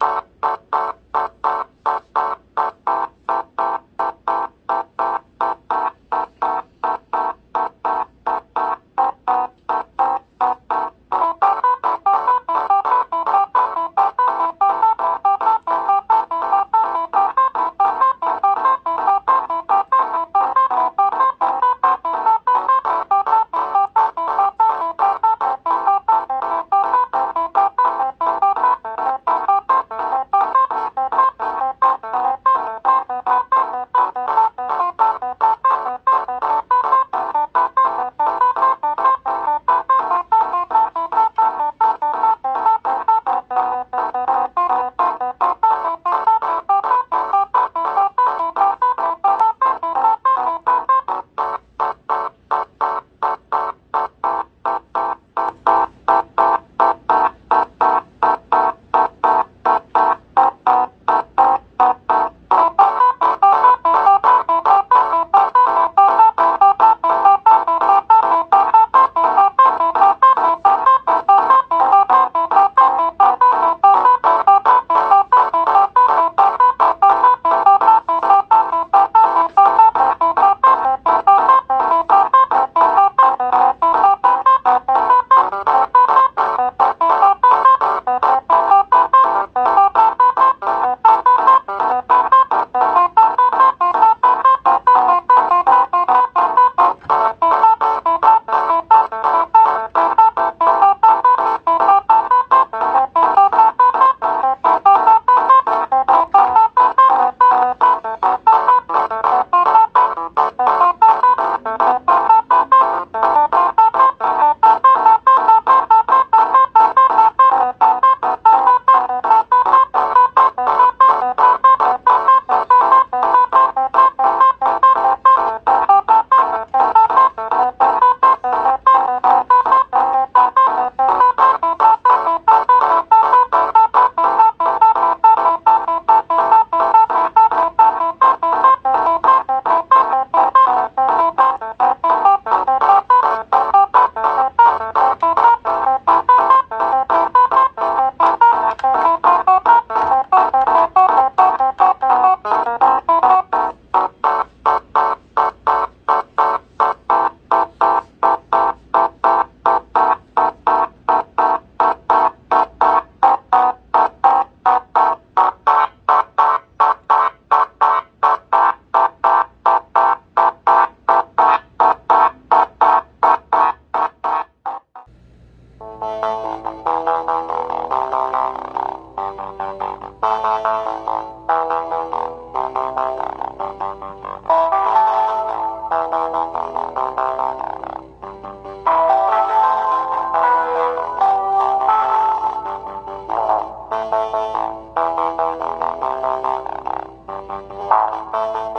Thank you. Bye.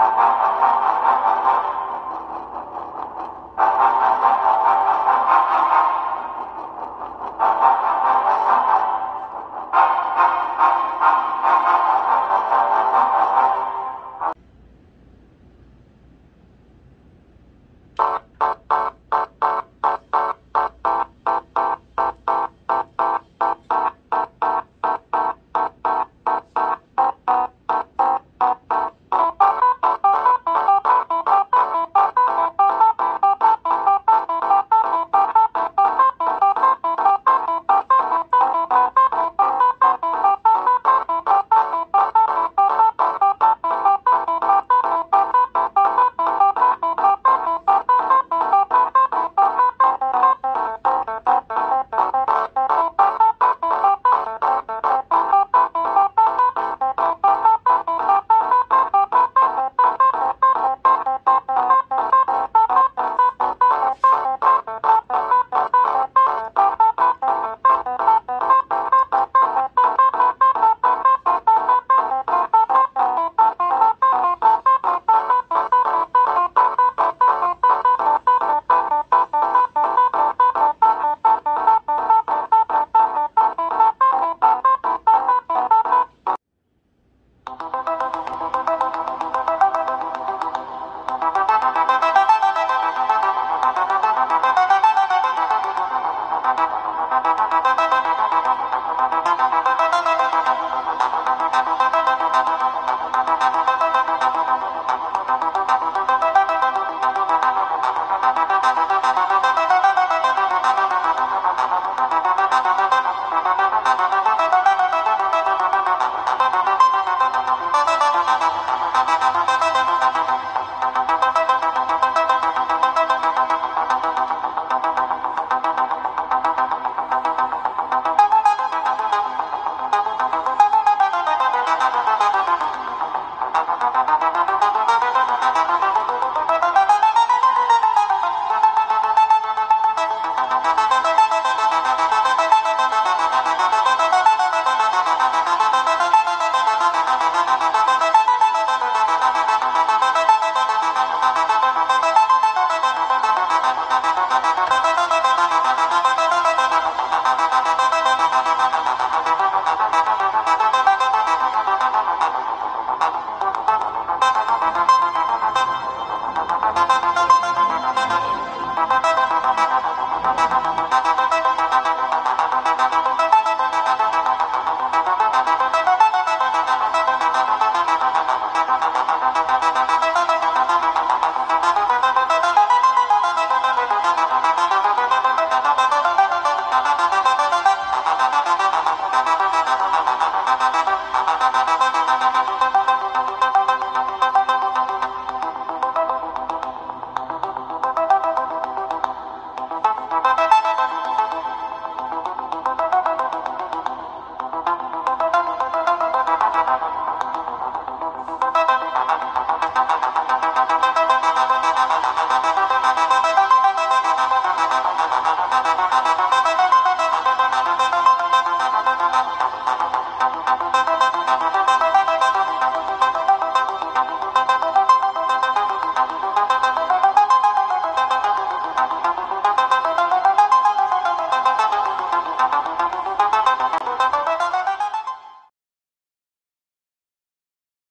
好好好